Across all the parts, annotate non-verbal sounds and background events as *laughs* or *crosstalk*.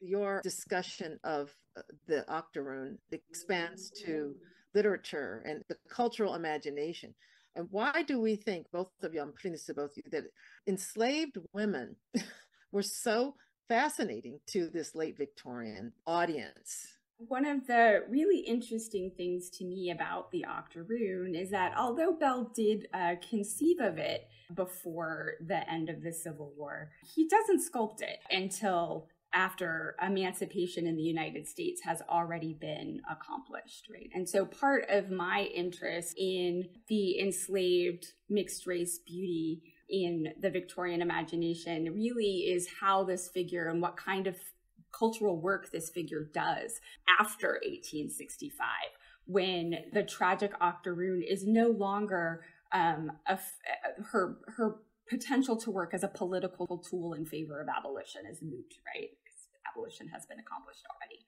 your discussion of uh, the Octoroon expands to literature and the cultural imagination. And why do we think, both of you, I'm putting this to both of you, that enslaved women *laughs* were so fascinating to this late Victorian audience? One of the really interesting things to me about the Octoroon is that although Bell did uh, conceive of it before the end of the Civil War, he doesn't sculpt it until after emancipation in the United States has already been accomplished, right? And so part of my interest in the enslaved mixed race beauty in the Victorian imagination really is how this figure and what kind of cultural work this figure does after 1865 when the tragic octoroon is no longer um, a, her her potential to work as a political tool in favor of abolition is moot, right? Because abolition has been accomplished already.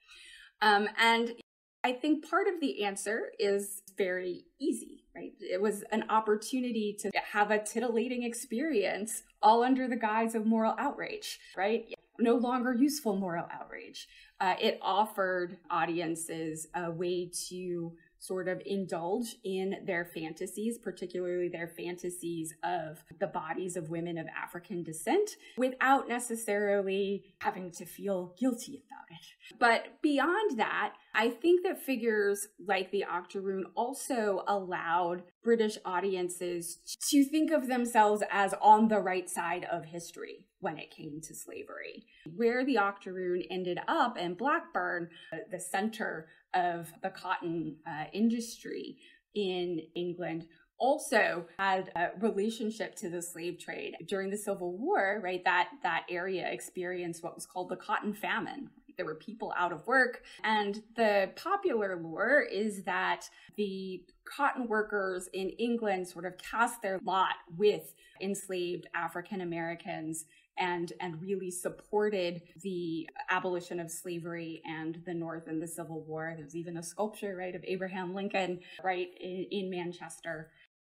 Um, and I think part of the answer is very easy, right? It was an opportunity to have a titillating experience all under the guise of moral outrage, right? No longer useful moral outrage. Uh, it offered audiences a way to sort of indulge in their fantasies, particularly their fantasies of the bodies of women of African descent, without necessarily having to feel guilty about it. But beyond that, I think that figures like the Octoroon also allowed British audiences to think of themselves as on the right side of history when it came to slavery. Where the Octoroon ended up in Blackburn, the center of the cotton uh, industry in England, also had a relationship to the slave trade during the civil war right that that area experienced what was called the cotton famine there were people out of work and the popular lore is that the cotton workers in england sort of cast their lot with enslaved african americans and and really supported the abolition of slavery and the North in the Civil War. There's even a sculpture, right, of Abraham Lincoln, right, in, in Manchester.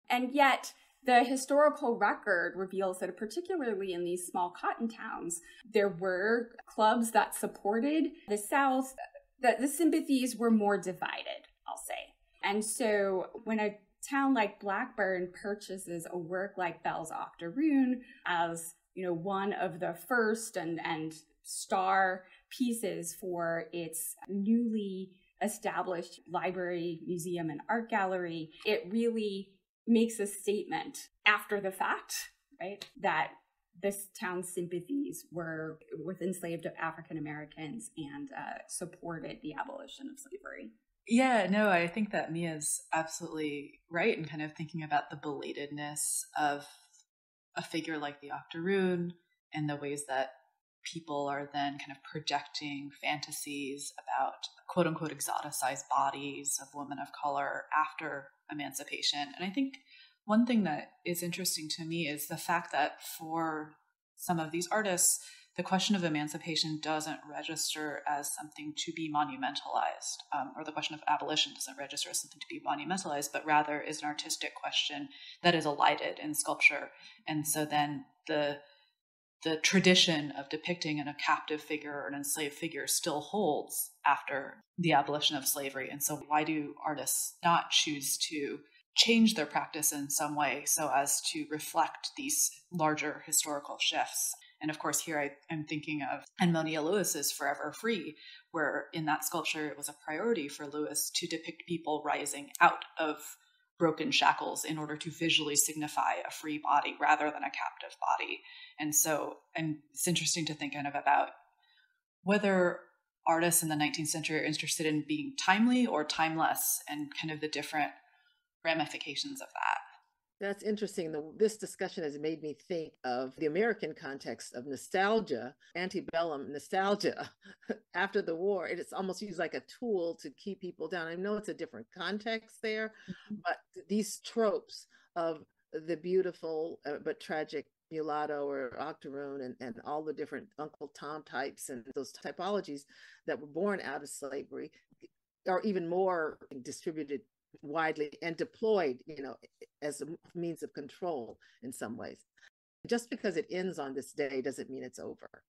And yet, the historical record reveals that, particularly in these small cotton towns, there were clubs that supported the South, that the sympathies were more divided, I'll say. And so when a town like Blackburn purchases a work like Bell's Octoroon as you know, one of the first and, and star pieces for its newly established library, museum, and art gallery. It really makes a statement after the fact, right? That this town's sympathies were with enslaved African Americans and uh, supported the abolition of slavery. Yeah, no, I think that Mia's absolutely right in kind of thinking about the belatedness of a figure like the Octoroon and the ways that people are then kind of projecting fantasies about quote unquote exoticized bodies of women of color after emancipation. And I think one thing that is interesting to me is the fact that for some of these artists, the question of emancipation doesn't register as something to be monumentalized, um, or the question of abolition doesn't register as something to be monumentalized, but rather is an artistic question that is elided in sculpture. And so then the the tradition of depicting a captive figure or an enslaved figure still holds after the abolition of slavery. And so, why do artists not choose to change their practice in some way so as to reflect these larger historical shifts? And of course, here I, am thinking of Edmonia Lewis's Forever Free, where in that sculpture it was a priority for Lewis to depict people rising out of broken shackles in order to visually signify a free body rather than a captive body. And so, and it's interesting to think kind of about whether artists in the 19th century are interested in being timely or timeless and kind of the different ramifications of that. That's interesting. The, this discussion has made me think of the American context of nostalgia, antebellum nostalgia *laughs* after the war. It's almost used like a tool to keep people down. I know it's a different context there, mm-hmm. but these tropes of the beautiful uh, but tragic mulatto or octoroon and, and all the different Uncle Tom types and those typologies that were born out of slavery are even more distributed widely and deployed, you know, as a means of control in some ways. Just because it ends on this day doesn't mean it's over.